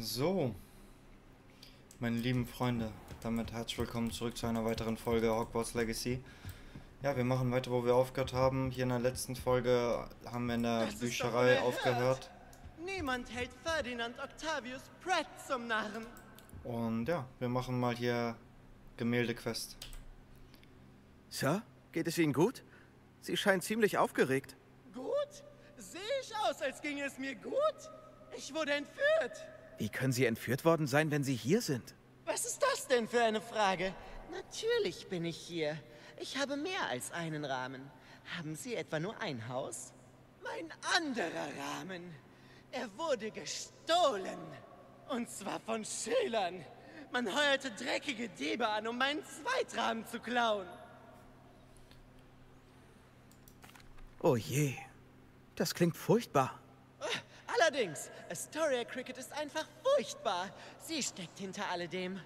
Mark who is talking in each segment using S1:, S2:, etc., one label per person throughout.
S1: So, meine lieben Freunde, damit herzlich willkommen zurück zu einer weiteren Folge Hogwarts Legacy. Ja, wir machen weiter, wo wir aufgehört haben. Hier in der letzten Folge haben wir in der
S2: Das
S1: Bücherei aufgehört.
S2: Niemand hält Ferdinand Octavius Pratt zum Narren.
S1: Und ja, wir machen mal hier Gemäldequest.
S3: Sir, geht es Ihnen gut? Sie scheinen ziemlich aufgeregt.
S2: Gut? Sehe ich aus, als ginge es mir gut? Ich wurde entführt.
S3: Wie können Sie entführt worden sein, wenn Sie hier sind?
S2: Was ist das denn für eine Frage? Natürlich bin ich hier. Ich habe mehr als einen Rahmen. Haben Sie etwa nur ein Haus? Mein anderer Rahmen. Er wurde gestohlen. Und zwar von Schülern. Man heuerte dreckige Diebe an, um meinen Zweitrahmen zu klauen.
S3: Oh je, das klingt furchtbar.
S2: Allerdings, Astoria Cricket ist einfach furchtbar. Sie steckt hinter alledem.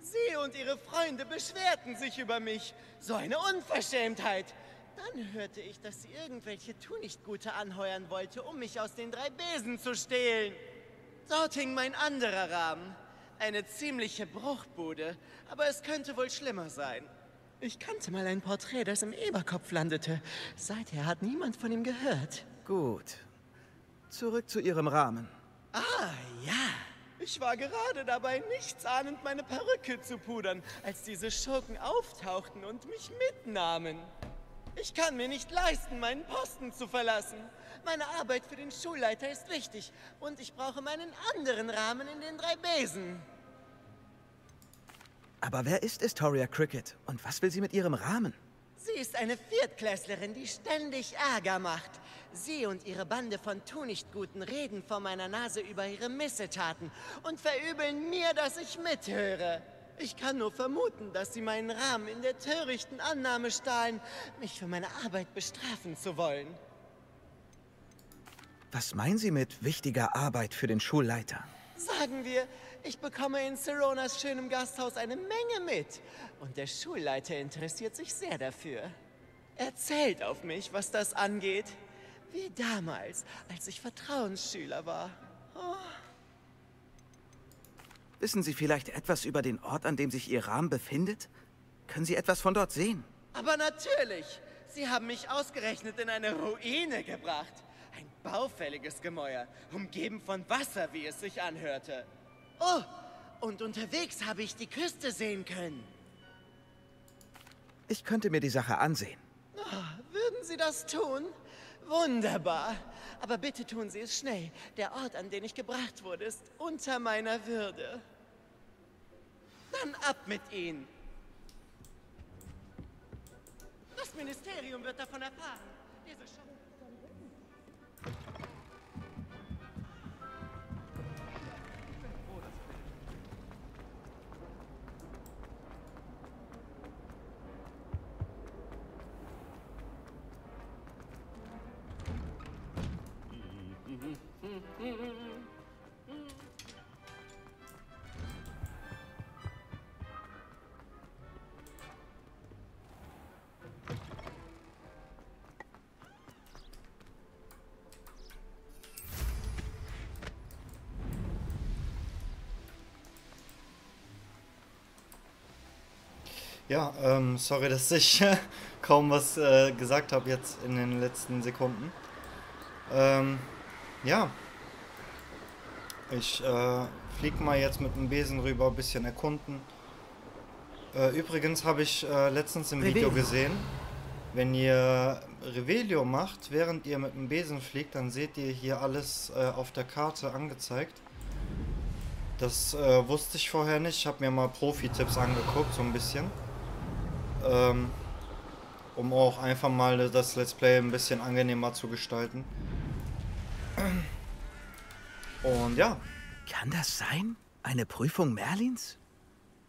S2: Sie und ihre Freunde beschwerten sich über mich. So eine Unverschämtheit. Dann hörte ich, dass sie irgendwelche Tunichtgute anheuern wollte, um mich aus den drei Besen zu stehlen. Dort hing mein anderer Rahmen. Eine ziemliche Bruchbude, aber es könnte wohl schlimmer sein. Ich kannte mal ein Porträt, das im Eberkopf landete. Seither hat niemand von ihm gehört.
S3: Gut. Zurück zu Ihrem Rahmen.
S2: Ah, ja. Ich war gerade dabei, nichtsahnend meine Perücke zu pudern, als diese Schurken auftauchten und mich mitnahmen. Ich kann mir nicht leisten, meinen Posten zu verlassen. Meine Arbeit für den Schulleiter ist wichtig und ich brauche meinen anderen Rahmen in den drei Besen.
S3: Aber wer ist Astoria Cricket und was will sie mit ihrem Rahmen?
S2: Sie ist eine Viertklässlerin, die ständig Ärger macht. Sie und ihre Bande von Tunichtguten reden vor meiner Nase über ihre Missetaten und verübeln mir, dass ich mithöre. Ich kann nur vermuten, dass sie meinen Rahmen in der törichten Annahme stahlen, mich für meine Arbeit bestrafen zu wollen.
S3: Was meinen Sie mit wichtiger Arbeit für den Schulleiter?
S2: Sagen wir, ich bekomme in Seronas schönem Gasthaus eine Menge mit. Und der Schulleiter interessiert sich sehr dafür. Er zählt auf mich, was das angeht. Wie damals, als ich Vertrauensschüler war.
S3: Wissen Sie vielleicht etwas über den Ort, an dem sich Ihr Rahmen befindet? Können Sie etwas von dort sehen?
S2: Aber natürlich, Sie haben mich ausgerechnet in eine Ruine gebracht. Ein baufälliges Gemäuer, umgeben von Wasser, wie es sich anhörte. Oh, und unterwegs habe ich die Küste sehen können.
S3: Ich könnte mir die Sache ansehen.
S2: Würden Sie das tun? Wunderbar. Aber bitte tun Sie es schnell. Der Ort, an den ich gebracht wurde, ist unter meiner Würde. Dann ab mit Ihnen. Das Ministerium wird davon erfahren. Diese Sch
S1: Ja, ähm, sorry, dass ich kaum was äh, gesagt habe jetzt in den letzten Sekunden. Ähm, ja. Ich äh, flieg mal jetzt mit dem Besen rüber, ein bisschen erkunden. Äh, übrigens habe ich äh, letztens im Video
S3: Revelio.
S1: gesehen, wenn ihr Revelio macht, während ihr mit dem Besen fliegt, dann seht ihr hier alles äh, auf der Karte angezeigt. Das äh, wusste ich vorher nicht. Ich habe mir mal Profi-Tipps angeguckt, so ein bisschen. Ähm, um auch einfach mal das Let's Play ein bisschen angenehmer zu gestalten. Und ja,
S3: Kann das sein? Eine Prüfung Merlins?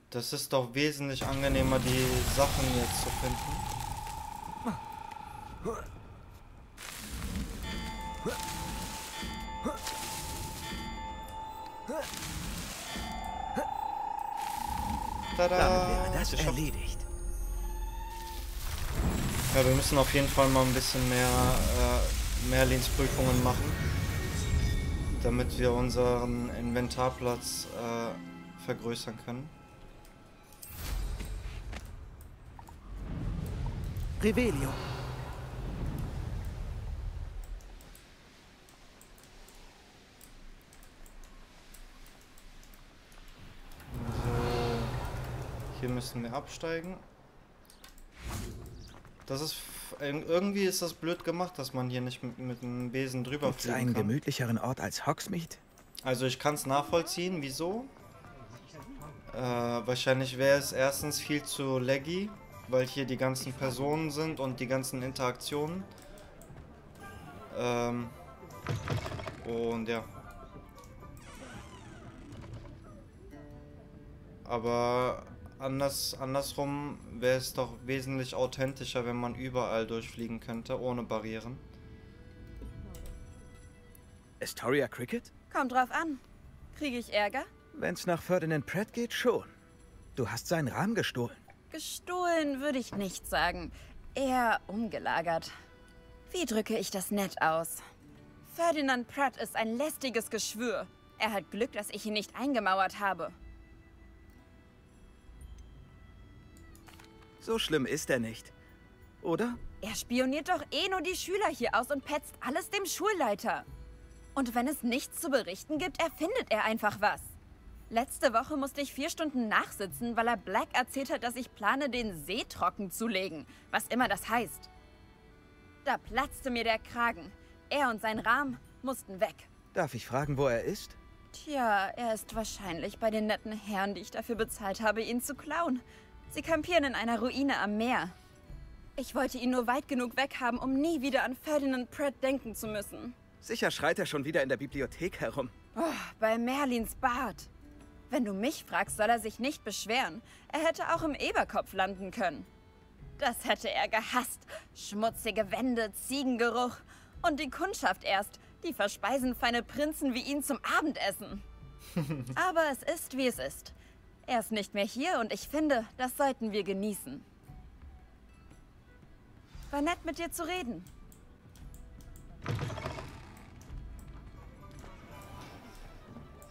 S1: das ist doch wesentlich angenehmer, die Sachen jetzt zu finden. Tada!
S3: Damit wäre das
S1: Geschafft.
S3: erledigt.
S1: Ja, wir müssen auf jeden Fall mal ein bisschen mehr äh, Merlins Prüfungen machen. Damit wir unseren Inventarplatz äh, vergrößern können.
S3: Revelio.
S1: So, hier müssen wir absteigen. Das ist irgendwie ist das blöd gemacht, dass man hier nicht mit, mit einem Besen drüber
S3: Gibt's
S1: fliegen
S3: einen
S1: kann.
S3: gemütlicheren Ort als Hogsmeade?
S1: Also ich kann es nachvollziehen, wieso. Äh, wahrscheinlich wäre es erstens viel zu laggy, weil hier die ganzen Personen sind und die ganzen Interaktionen. Ähm, und ja. Aber anders, andersrum wäre es doch wesentlich authentischer, wenn man überall durchfliegen könnte, ohne Barrieren.
S3: Astoria Cricket?
S4: Kommt drauf an. Kriege ich Ärger?
S3: Wenn's nach Ferdinand Pratt geht, schon. Du hast seinen Rahmen gestohlen.
S4: Gestohlen würde ich nicht sagen. Eher umgelagert. Wie drücke ich das nett aus? Ferdinand Pratt ist ein lästiges Geschwür. Er hat Glück, dass ich ihn nicht eingemauert habe.
S3: So schlimm ist er nicht. Oder?
S4: Er spioniert doch eh nur die Schüler hier aus und petzt alles dem Schulleiter. Und wenn es nichts zu berichten gibt, erfindet er einfach was. Letzte Woche musste ich vier Stunden nachsitzen, weil er Black erzählt hat, dass ich plane, den See trocken zu legen. Was immer das heißt. Da platzte mir der Kragen. Er und sein Rahmen mussten weg.
S3: Darf ich fragen, wo er ist?
S4: Tja, er ist wahrscheinlich bei den netten Herren, die ich dafür bezahlt habe, ihn zu klauen. Sie kampieren in einer Ruine am Meer. Ich wollte ihn nur weit genug weghaben, um nie wieder an Ferdinand Pratt denken zu müssen.
S3: Sicher schreit er schon wieder in der Bibliothek herum.
S4: Oh, bei Merlins Bad. Wenn du mich fragst, soll er sich nicht beschweren. Er hätte auch im Eberkopf landen können. Das hätte er gehasst. Schmutzige Wände, Ziegengeruch. Und die Kundschaft erst. Die verspeisen feine Prinzen wie ihn zum Abendessen. Aber es ist, wie es ist. Er ist nicht mehr hier und ich finde, das sollten wir genießen. War nett mit dir zu reden.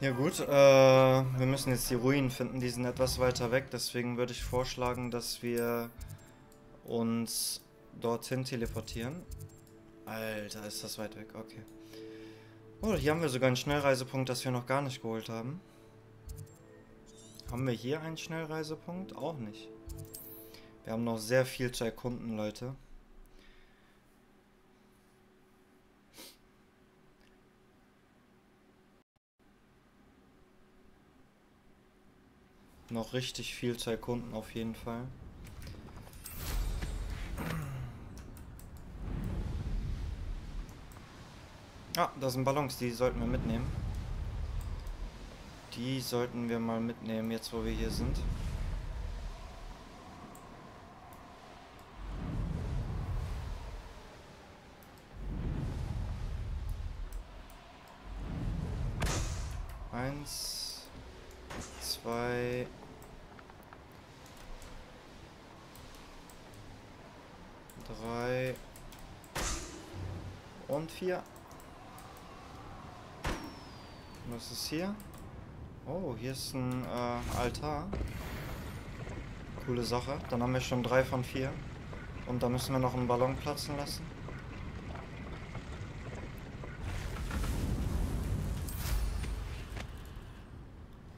S1: Ja gut, äh, wir müssen jetzt die Ruinen finden, die sind etwas weiter weg, deswegen würde ich vorschlagen, dass wir uns dorthin teleportieren. Alter, ist das weit weg, okay. Oh, hier haben wir sogar einen Schnellreisepunkt, das wir noch gar nicht geholt haben. Haben wir hier einen Schnellreisepunkt? Auch nicht. Wir haben noch sehr viel zu erkunden, Leute. Noch richtig viel zu erkunden auf jeden Fall. Ah, das sind Ballons, die sollten wir mitnehmen. Die sollten wir mal mitnehmen, jetzt wo wir hier sind. Eins, zwei, drei und vier. Was ist hier? Oh, hier ist ein äh, Altar. Coole Sache. Dann haben wir schon drei von vier. Und da müssen wir noch einen Ballon platzen lassen.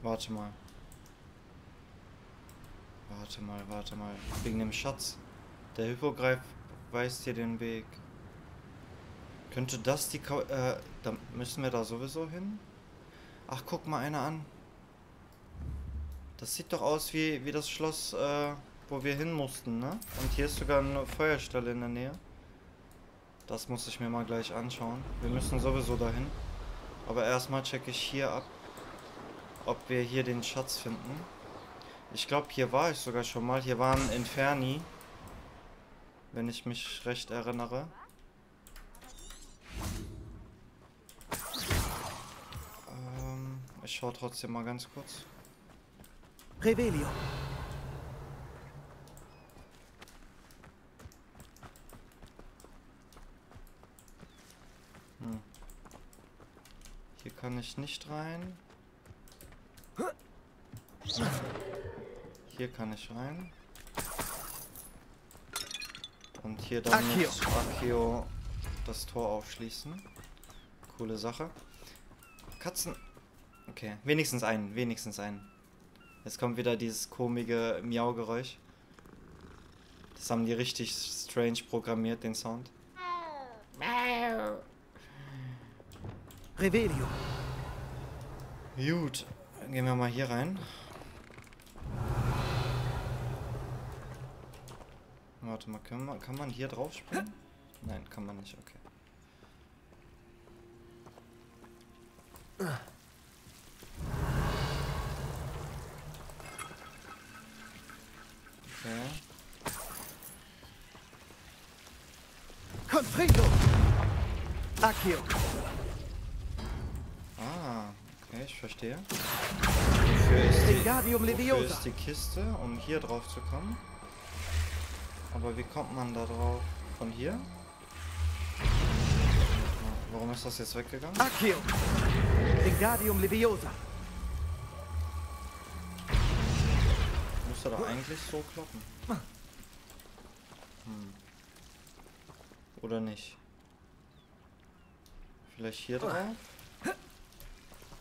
S1: Warte mal. Warte mal, warte mal. Wegen dem Schatz. Der Hippogreif weist dir den Weg. Könnte das die... Ka äh, da müssen wir da sowieso hin? Ach, guck mal einer an. Das sieht doch aus wie, wie das Schloss, äh, wo wir hin mussten, ne? Und hier ist sogar eine Feuerstelle in der Nähe. Das muss ich mir mal gleich anschauen. Wir müssen sowieso dahin. Aber erstmal checke ich hier ab, ob wir hier den Schatz finden. Ich glaube, hier war ich sogar schon mal. Hier waren Inferni. Wenn ich mich recht erinnere. Ähm, ich schaue trotzdem mal ganz kurz.
S3: Revelio.
S1: Hier kann ich nicht rein. Hier kann ich rein. Und hier dann
S3: Akio.
S1: mit Akio das Tor aufschließen. Coole Sache. Katzen. Okay, wenigstens einen, wenigstens einen. Jetzt kommt wieder dieses komische Miau-Geräusch. Das haben die richtig strange programmiert, den Sound.
S3: Revelio.
S1: Gut, dann gehen wir mal hier rein. Warte mal, kann man, kann man hier drauf springen? Nein, kann man nicht, okay. Okay.
S3: Wingardium Leviosa.
S1: ist die Kiste, um hier drauf zu kommen? Aber wie kommt man da drauf? Von hier? Warum ist das jetzt weggegangen?
S3: Accio. Wingardium Leviosa.
S1: Müsste doch eigentlich so klappen. Hm. Oder nicht? Vielleicht hier drauf?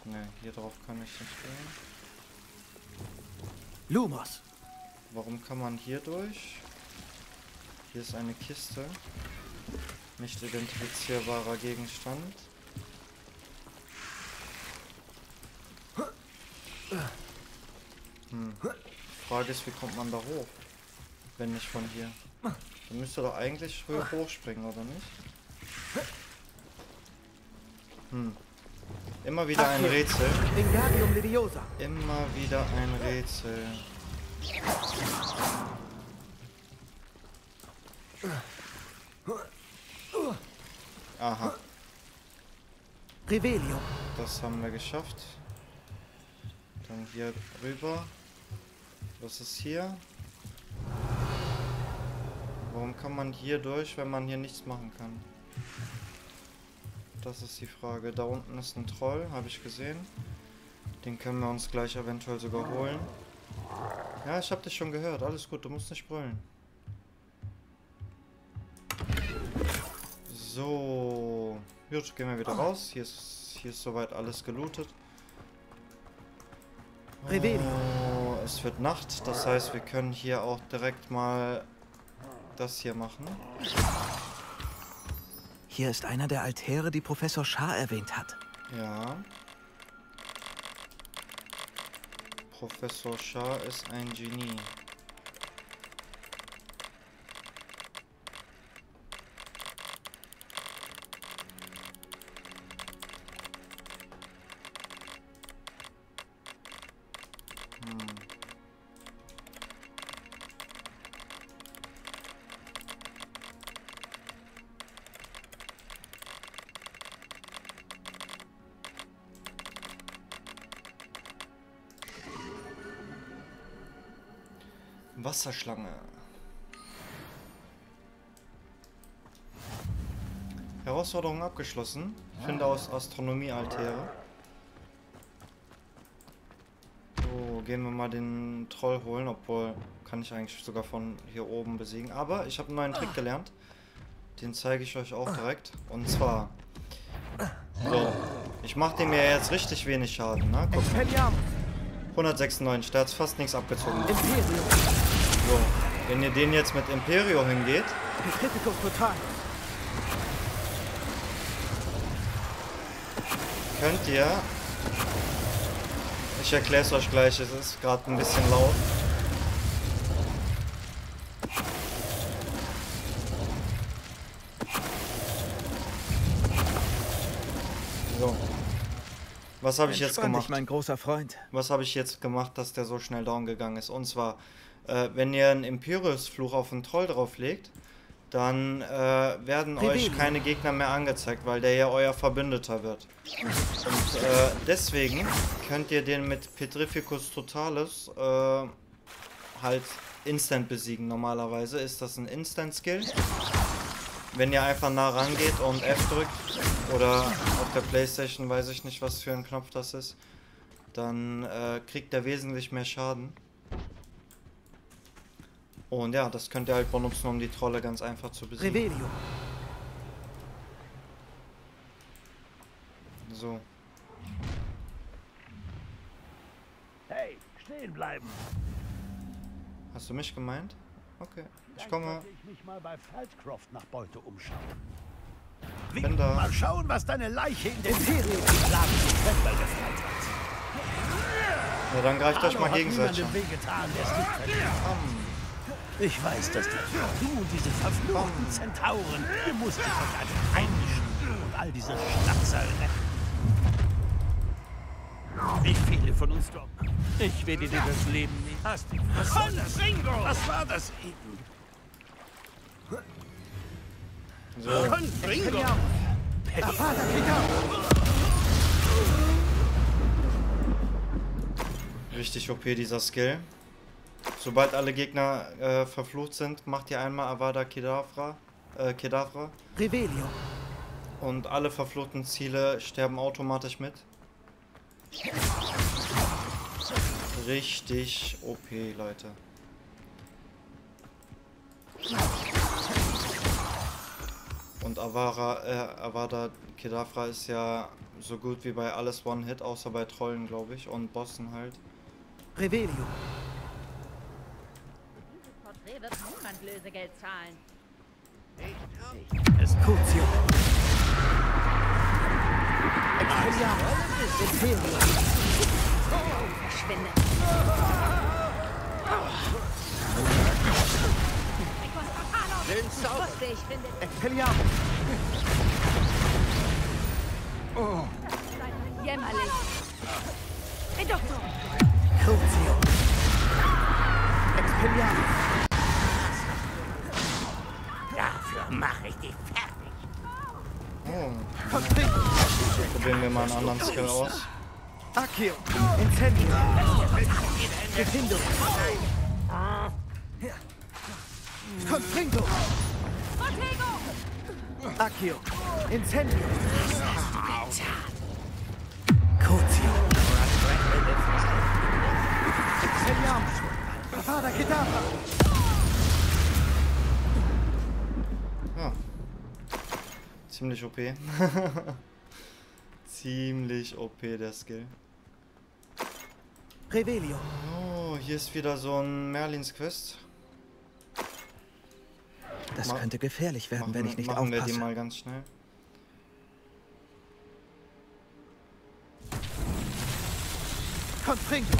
S1: Ne, hier drauf kann ich nicht gehen.
S3: Lumos.
S1: Warum kann man hier durch? Hier ist eine Kiste. Nicht identifizierbarer Gegenstand. Hm. Frage ist, wie kommt man da hoch? Wenn nicht von hier. Dann müsste doch eigentlich früher hochspringen, oder nicht? Hm. Immer wieder ein Rätsel. Immer wieder ein Rätsel. Aha,
S3: Revelio.
S1: das haben wir geschafft. Dann hier rüber. Was ist hier? Warum kann man hier durch, wenn man hier nichts machen kann? Das ist die Frage. Da unten ist ein Troll, habe ich gesehen. Den können wir uns gleich eventuell sogar holen. Ja, ich habe dich schon gehört. Alles gut, du musst nicht brüllen. So. Gut, gehen wir wieder raus. Hier ist, hier ist soweit alles gelootet. Oh, es wird Nacht, das heißt, wir können hier auch direkt mal das hier machen.
S3: Hier ist einer der Altäre, die Professor Shah erwähnt hat.
S1: Ja. Professor Shah ist ein Genie. Wasserschlange. Herausforderung abgeschlossen. Finde aus Astronomie Altäre. So, gehen wir mal den Troll holen, obwohl kann ich eigentlich sogar von hier oben besiegen. Aber ich habe einen neuen Trick gelernt. Den zeige ich euch auch direkt. Und zwar. So. Ich mache dem ja jetzt richtig wenig Schaden, ne? Guck mal.
S3: Expelliarmus.
S1: 196, der hat fast nichts abgezogen. So, wenn ihr den jetzt mit Imperio hingeht, könnt ihr... Ich erkläre es euch gleich, es ist gerade ein bisschen laut. Was habe ich jetzt gemacht?
S3: dich, mein großer Freund.
S1: Was habe ich jetzt gemacht, dass der so schnell down gegangen ist? Und zwar, äh, wenn ihr einen Imperius-Fluch auf einen Troll drauflegt, dann äh, werden euch
S3: Revelio.
S1: keine Gegner mehr angezeigt, weil der ja euer Verbündeter wird. Und äh, deswegen könnt ihr den mit Petrificus Totalis äh, halt instant besiegen. Normalerweise ist das ein Instant-Skill. Wenn ihr einfach nah rangeht und F drückt oder auf der Playstation weiß ich nicht, was für ein Knopf das ist, dann äh, kriegt er wesentlich mehr Schaden. Und ja, das könnt ihr halt benutzen, um die Trolle ganz einfach zu besiegen.
S5: Revelio.
S1: So.
S6: Hey, stehen bleiben.
S1: Hast du mich gemeint? Okay. Ich komme.
S6: ich mich mal bei Falcroft nach Beute umschauen.
S1: Bin da.
S6: Mal schauen, was deine Leiche in den Ferienladen Dezember gefreut hat.
S1: Ja, dann greift euch mal gegenseitig.
S6: Ich weiß, dass du, du und diese verfluchten Zentauren, ihr musstet euch einfach einmischen und all diese Schnatzer retten. Wie viele von uns dort? Ich werde dir das Leben nehmen. Hast du was war das? Was war das eben?
S1: So.
S6: Confringo!
S1: Richtig OP dieser Skill. Sobald alle Gegner äh, verflucht sind, macht ihr einmal Avada Kedavra, äh, Kedavra
S5: Revelio.
S1: und alle verfluchten Ziele sterben automatisch mit. Richtig OP, Leute. Und Avara, äh, Avada Kedavra ist ja so gut wie bei alles One-Hit, außer bei Trollen, glaube ich, und Bossen halt.
S5: Revelio.
S7: Dieses Porträt wird niemand Lösegeld zahlen.
S5: Crucio. Expelliarmus. Imperio.
S7: Verschwinde. Ich wusste, ich finde
S5: Expelliarmus.
S7: jämmerlich. Reducto.
S5: Crucio. Expelliarmus.
S6: Dafür mache ich dich fertig.
S1: Oh, probieren wir mal einen anderen Skill aus.
S5: Accio. Incendio. Defindo. Confringo. Accio. Incendio. Crucio. Expelliarmus. Avada Kedavra.
S1: Ja. Ziemlich OP. Ziemlich OP der Skill.
S5: Revelio.
S1: Oh, hier ist wieder so ein Merlins Quest.
S5: Das
S1: Ma-
S5: könnte gefährlich werden,
S1: Machen,
S5: wenn ich nicht
S1: machen wir die
S5: aufpasse.
S1: mal ganz schnell.
S5: Confringo.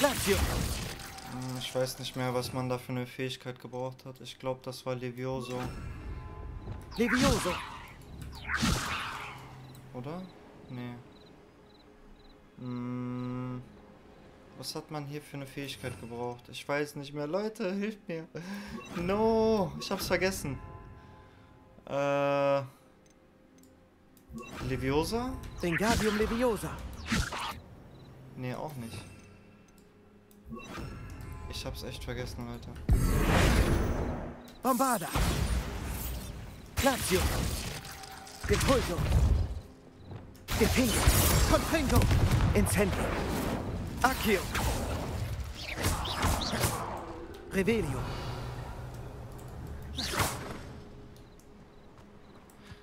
S5: Lazio.
S1: Hm, Ich weiß nicht mehr, was man da für eine Fähigkeit gebraucht hat. Ich glaube, das war Levioso,
S5: Levioso.
S1: oder? Nee. Hm, was hat man hier für eine Fähigkeit gebraucht? Ich weiß nicht mehr. Leute, hilft mir. No, ich hab's vergessen. Äh. Leviosa?
S5: Wingardium Leviosa.
S1: Nee, auch nicht. Ich hab's echt vergessen, Leute.
S5: Bombarda. Lazio. Depulso. Depingo. Confringo. Incendio. Accio. Revelio.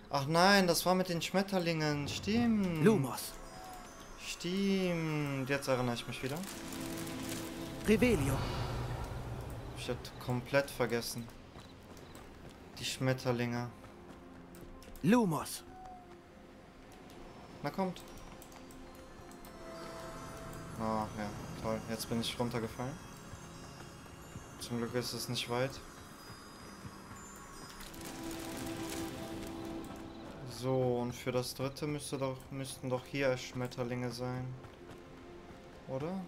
S1: Ach nein, das war mit den Schmetterlingen. Stimmt.
S5: Lumos.
S1: Stimmt. Jetzt erinnere ich mich wieder.
S5: Revelio.
S1: Ich hab komplett vergessen. Die Schmetterlinge.
S5: Lumos.
S1: Na kommt. Ah, ja, toll. Jetzt bin ich runtergefallen. Zum Glück ist es nicht weit. So, und für das dritte müsste doch, müssten doch hier Schmetterlinge sein. Oder?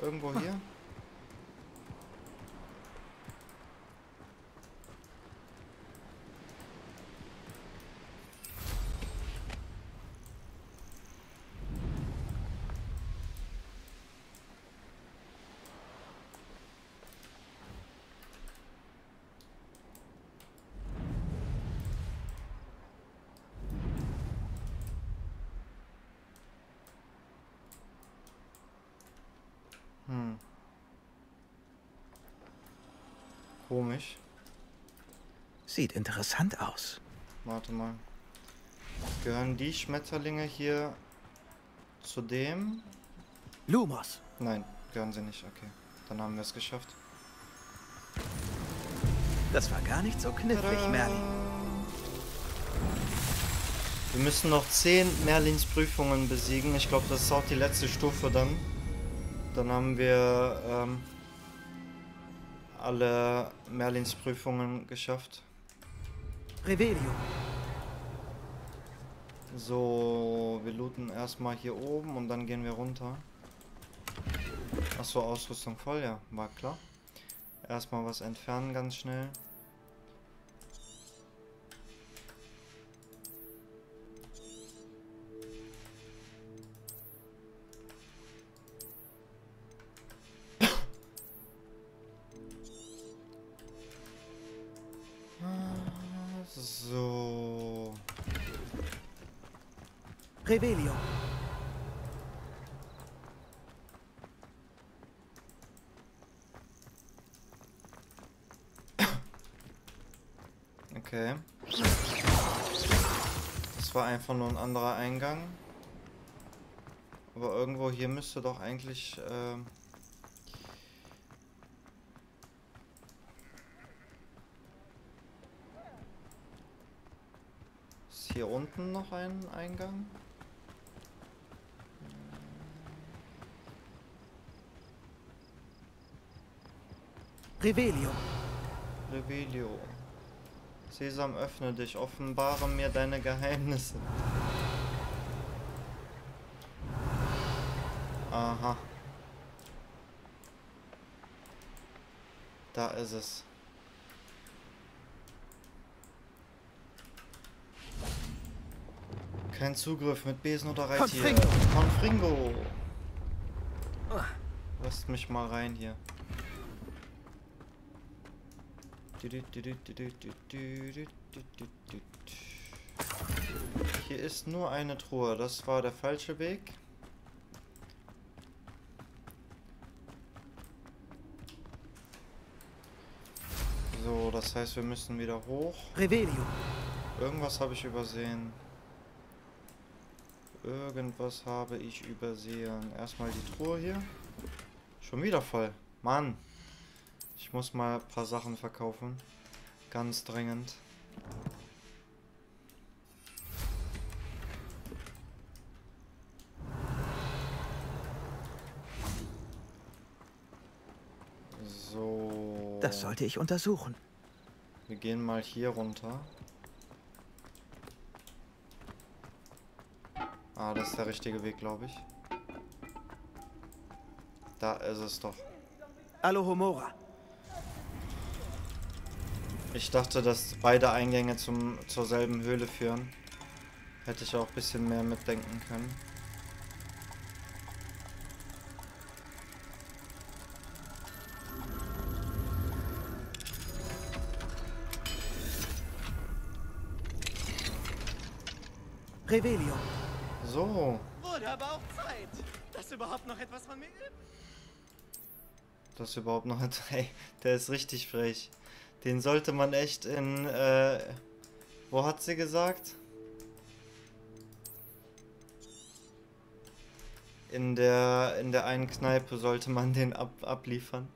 S1: Irgendwo hier? Hm. Komisch.
S3: Sieht interessant aus.
S1: Warte mal. Gehören die Schmetterlinge hier zu dem?
S3: Lumos.
S1: Nein, gehören sie nicht. Okay. Dann haben wir es geschafft.
S3: Das war gar nicht so knifflig, Tada. Merlin.
S1: Wir müssen noch 10 Merlins Prüfungen besiegen. Ich glaube, das ist auch die letzte Stufe dann. Dann haben wir ähm, alle Merlins-Prüfungen geschafft.
S3: Revelio.
S1: So, wir looten erstmal hier oben und dann gehen wir runter. Achso, Ausrüstung voll, ja, war klar. Erstmal was entfernen ganz schnell.
S3: Revelio.
S1: Okay. Das war einfach nur ein anderer Eingang. Aber irgendwo hier müsste doch eigentlich... ähm Ist hier unten noch ein Eingang?
S3: Revelio.
S1: Revelio. Sesam, öffne dich, offenbare mir deine Geheimnisse. Aha. Da ist es. Kein Zugriff mit Besen oder Reittier.
S3: Confringo.
S1: Confringo. Lasst mich mal rein hier. Hier ist nur eine Truhe. Das war der falsche Weg. So, das heißt, wir müssen wieder hoch. Irgendwas habe ich übersehen. Irgendwas habe ich übersehen. Erstmal die Truhe hier. Schon wieder voll. Mann. Ich muss mal ein paar Sachen verkaufen. Ganz dringend. So.
S3: Das sollte ich untersuchen.
S1: Wir gehen mal hier runter. Ah, das ist der richtige Weg, glaube ich. Da ist es doch.
S3: Alohomora.
S1: Ich dachte, dass beide Eingänge zum, zur selben Höhle führen. Hätte ich auch ein bisschen mehr mitdenken können.
S3: Revelio.
S1: So,
S2: Wurde aber auch Zeit, dass überhaupt noch etwas von mir übt.
S1: das überhaupt noch hat. Hey, der ist richtig frech. Den sollte man echt in. Äh, wo hat sie gesagt? In der in der einen Kneipe sollte man den ab, abliefern.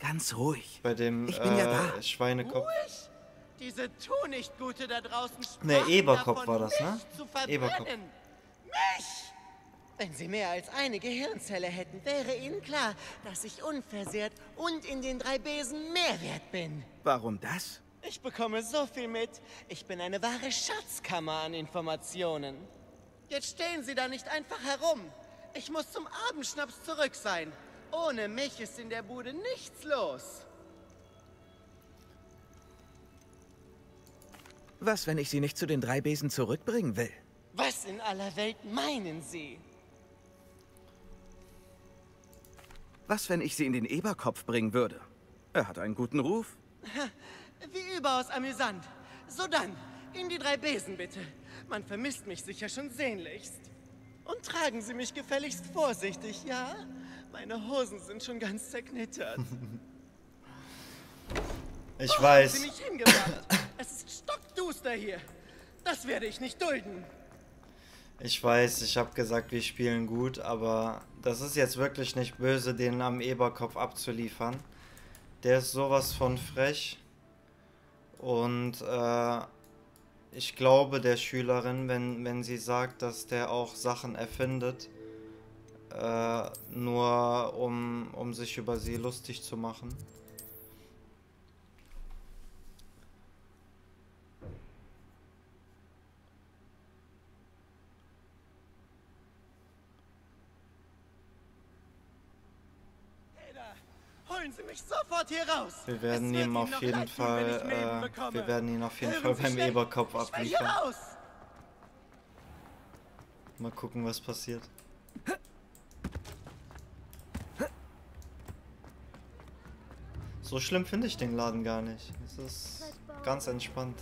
S3: Ganz ruhig.
S1: Bei dem
S3: Ich bin ja
S1: äh,
S3: da.
S1: Schweinekopf.
S2: Ruhig! Diese Tu-nicht-Gute da draußen
S1: Ne, Eberkopf
S2: davon,
S1: war das, ne? Eberkopf.
S2: Mich! Wenn Sie mehr als eine Gehirnzelle hätten, wäre Ihnen klar, dass ich unversehrt und in den drei Besen mehr wert bin.
S3: Warum das?
S2: Ich bekomme so viel mit. Ich bin eine wahre Schatzkammer an Informationen. Jetzt stehen Sie da nicht einfach herum. Ich muss zum Abendschnaps zurück sein. Ohne mich ist in der Bude nichts los.
S3: Was, wenn ich sie nicht zu den drei Besen zurückbringen will?
S2: Was in aller Welt meinen Sie?
S3: Was, wenn ich sie in den Eberkopf bringen würde? Er hat einen guten Ruf.
S2: Wie überaus amüsant. So dann, in die drei Besen bitte. Man vermisst mich sicher schon sehnlichst. Und tragen Sie mich gefälligst vorsichtig, ja? Meine Hosen sind schon ganz zerknittert.
S1: Ich
S2: Wo haben
S1: weiß.
S2: Sie mich hingebracht? es ist stockduster hier. Das werde ich nicht dulden.
S1: Ich weiß, ich habe gesagt, wir spielen gut, aber das ist jetzt wirklich nicht böse, den am Eberkopf abzuliefern. Der ist sowas von frech. Und äh, ich glaube der Schülerin, wenn, wenn sie sagt, dass der auch Sachen erfindet, äh, nur um, um sich über sie lustig zu machen.
S2: Hey da, holen Sie mich sofort hier raus.
S1: Wir werden ihm auf jeden Fall, äh, wir werden ihn auf jeden
S2: Hören
S1: Fall beim
S2: schnell.
S1: Eberkopf abliefern.
S2: raus.
S1: Mal gucken, was passiert. So schlimm finde ich den Laden gar nicht. Es ist ganz entspannt.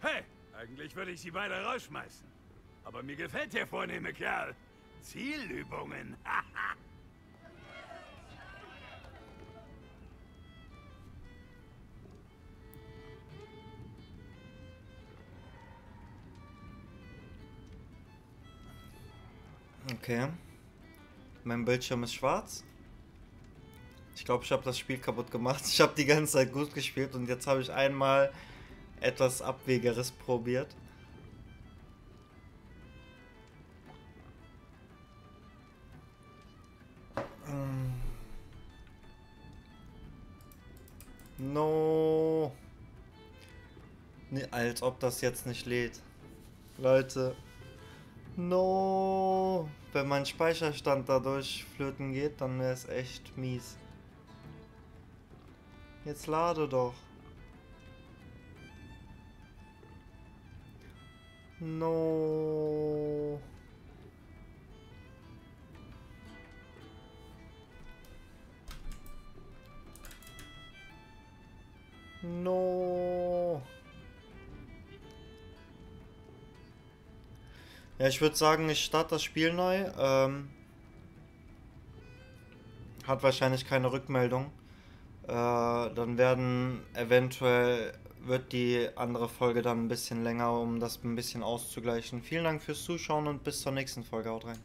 S8: Hey, eigentlich würde ich sie beide rausschmeißen. Aber mir gefällt der vornehme Kerl. Zielübungen.
S1: Okay. Mein Bildschirm ist schwarz. Ich glaube, ich habe das Spiel kaputt gemacht. Ich habe die ganze Zeit gut gespielt und jetzt habe ich einmal etwas Abwegeres probiert. Nee, als ob das jetzt nicht lädt. Leute. No. Wenn mein Speicherstand dadurch flöten geht, dann wäre es echt mies. Jetzt lade doch. No. No. Ja, ich würde sagen, ich starte das Spiel neu. Ähm, hat wahrscheinlich keine Rückmeldung. Äh, dann werden eventuell wird die andere Folge dann ein bisschen länger, um das ein bisschen auszugleichen. Vielen Dank fürs Zuschauen und bis zur nächsten Folge. Haut rein.